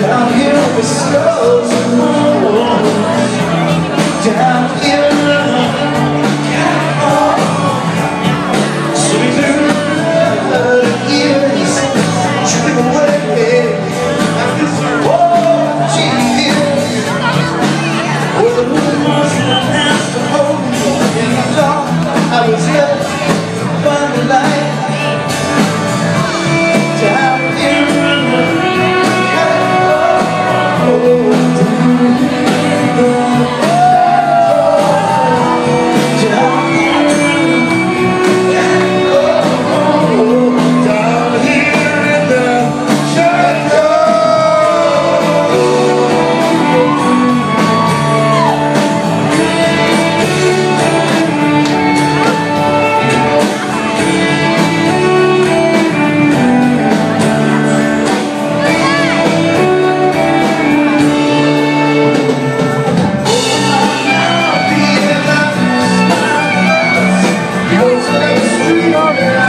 down here with the you know that